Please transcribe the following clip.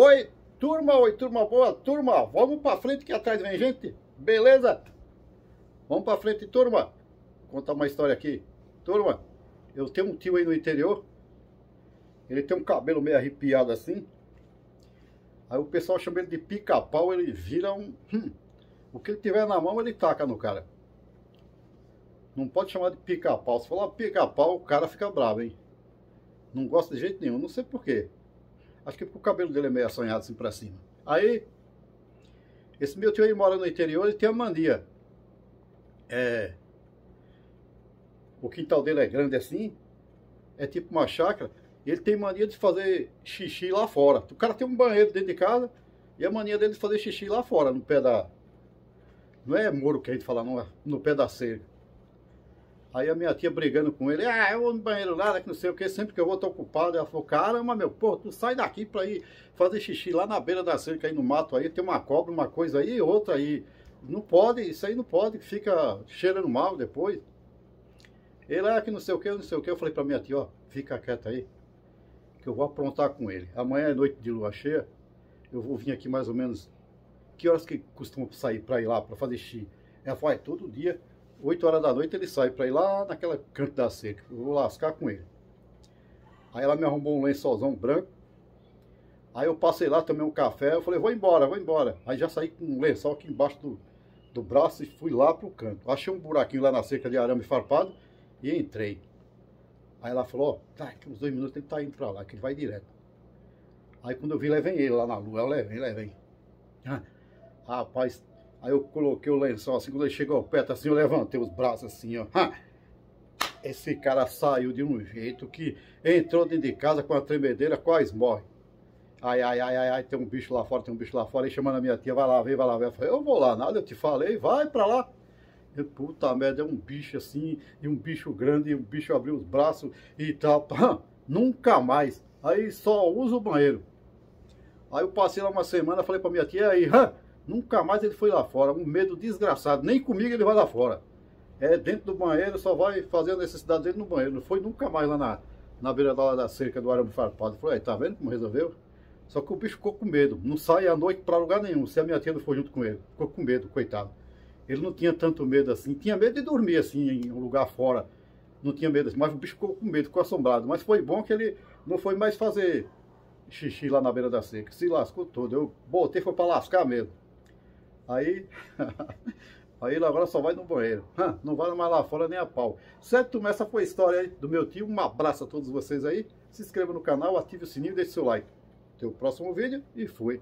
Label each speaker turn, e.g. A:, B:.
A: Oi, turma, oi, turma boa, turma, vamos pra frente que atrás vem gente, beleza? Vamos pra frente, turma. Vou contar uma história aqui. Turma, eu tenho um tio aí no interior, ele tem um cabelo meio arrepiado assim. Aí o pessoal chama ele de pica-pau, ele vira um... Hum, o que ele tiver na mão, ele taca no cara. Não pode chamar de pica-pau. Se falar pica-pau, o cara fica bravo, hein? Não gosta de jeito nenhum, não sei porquê. Acho que porque o cabelo dele é meio assanhado assim pra cima. Aí, esse meu tio aí mora no interior, ele tem a mania. É. O quintal dele é grande assim, é tipo uma chácara. Ele tem mania de fazer xixi lá fora. O cara tem um banheiro dentro de casa e a mania dele de fazer xixi lá fora, no pé da. Não é muro que a gente fala, não, é no pé da cerca. Aí a minha tia brigando com ele, ah, eu vou no banheiro lá, que não sei o que, sempre que eu vou estar ocupado. Ela falou, caramba, meu, pô, tu sai daqui pra ir fazer xixi lá na beira da cerca, aí no mato aí, tem uma cobra, uma coisa aí, outra aí. Não pode, isso aí não pode, fica cheirando mal depois. Ele, ah, que não sei o que, não sei o que. Eu falei pra minha tia, ó, fica quieta aí, que eu vou aprontar com ele. Amanhã é noite de lua cheia, eu vou vir aqui mais ou menos, que horas que costumam sair pra ir lá, pra fazer xixi? Ela falou, é todo dia 8 horas da noite ele sai para ir lá naquela canto da seca. Eu vou lascar com ele. Aí ela me arrumou um lençolzão branco. Aí eu passei lá, tomei um café. Eu falei, vou embora, vou embora. Aí já saí com um lençol aqui embaixo do, do braço e fui lá pro canto. Achei um buraquinho lá na cerca de arame farpado e entrei. Aí ela falou, ó, tá, que uns dois minutos ele tá indo pra lá, que ele vai direto. Aí quando eu vi, levei ele lá na lua. Eu levei, levei. Ah, rapaz, Aí eu coloquei o lençol assim, quando ele chegou perto assim, eu levantei os braços assim, ó. Esse cara saiu de um jeito que entrou dentro de casa com a tremedeira, quase morre. Ai, ai, ai, ai, ai, tem um bicho lá fora, tem um bicho lá fora. E chamando a minha tia, vai lá ver, vai lá ver. Eu falei, eu vou lá, nada, eu te falei, vai pra lá. E, puta merda, é um bicho assim, e um bicho grande, e um bicho abriu os braços e tal. Nunca mais. Aí só usa o banheiro. Aí eu passei lá uma semana, falei pra minha tia, aí, hã? Nunca mais ele foi lá fora, um medo desgraçado. Nem comigo ele vai lá fora. É dentro do banheiro, só vai fazer a necessidade dele no banheiro. Não foi nunca mais lá na, na beira da, da cerca do arame farpado. Falei, tá vendo como resolveu? Só que o bicho ficou com medo. Não sai à noite para lugar nenhum, se a minha tia não for junto com ele. Ficou com medo, coitado. Ele não tinha tanto medo assim. Tinha medo de dormir assim, em um lugar fora. Não tinha medo assim. Mas o bicho ficou com medo, ficou assombrado. Mas foi bom que ele não foi mais fazer xixi lá na beira da cerca. Se lascou todo. Eu botei, foi para lascar mesmo. Aí, aí ele agora só vai no banheiro. Não vai mais lá fora nem a pau. Certo, essa foi a história aí do meu tio. Um abraço a todos vocês aí. Se inscreva no canal, ative o sininho e deixe seu like. Até o próximo vídeo e fui.